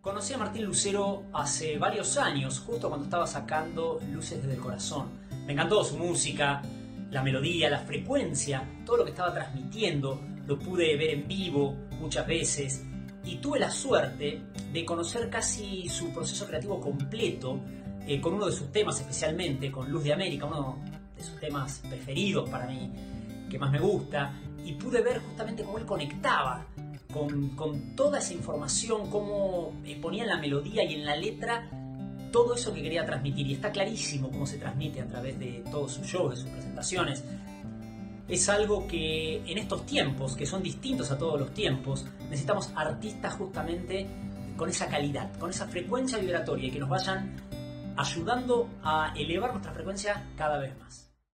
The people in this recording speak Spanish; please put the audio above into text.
Conocí a Martín Lucero hace varios años, justo cuando estaba sacando Luces desde el Corazón. Me encantó su música, la melodía, la frecuencia, todo lo que estaba transmitiendo. Lo pude ver en vivo muchas veces y tuve la suerte de conocer casi su proceso creativo completo eh, con uno de sus temas especialmente, con Luz de América, uno de sus temas preferidos para mí, que más me gusta, y pude ver justamente cómo él conectaba con, toda esa información, cómo eh, ponía en la melodía y en la letra todo eso que quería transmitir. Y está clarísimo cómo se transmite a través de todo su show, de sus presentaciones. Es algo que en estos tiempos, que son distintos a todos los tiempos, necesitamos artistas justamente con esa calidad, con esa frecuencia vibratoria y que nos vayan ayudando a elevar nuestra frecuencia cada vez más.